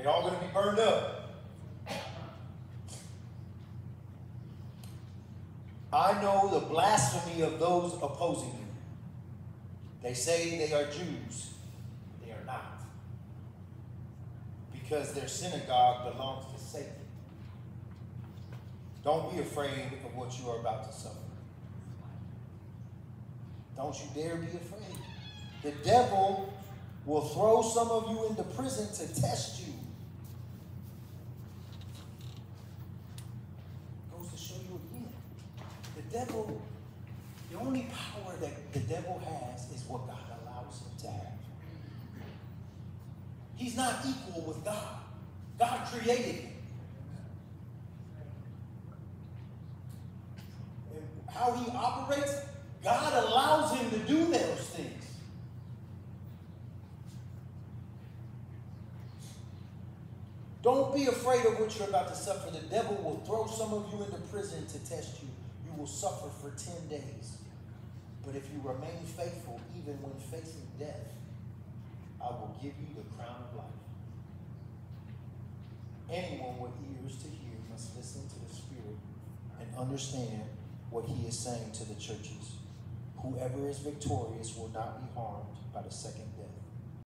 They're all going to be burned up. I know the blasphemy of those opposing you. They say they are Jews. They are not. Because their synagogue belongs to Satan. Don't be afraid of what you are about to suffer. Don't you dare be afraid. The devil will throw some of you into prison to test you. Goes to show you again. The devil, the only power that the devil has is what God allows him to have. He's not equal with God. God created him. And how he operates, God allows him to do those things. Don't be afraid of what you're about to suffer. The devil will throw some of you into prison to test you. You will suffer for 10 days. But if you remain faithful, even when facing death, I will give you the crown of life. Anyone with ears to hear must listen to the Spirit and understand what he is saying to the churches. Whoever is victorious will not be harmed by the second death.